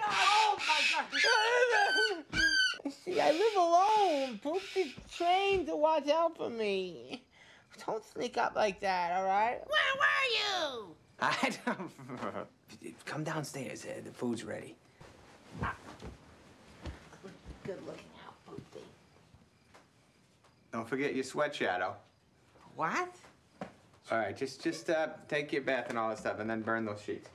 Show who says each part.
Speaker 1: god! Oh my god! See, I live alone. Book the train to watch out for me. Don't sneak up like that, all right?
Speaker 2: Where were you?
Speaker 3: I don't. Come downstairs. Uh, the food's ready.
Speaker 1: Good-looking out,
Speaker 3: Don't forget your sweat shadow.
Speaker 1: What?
Speaker 3: All right, just just uh, take your bath and all that stuff, and then burn those sheets.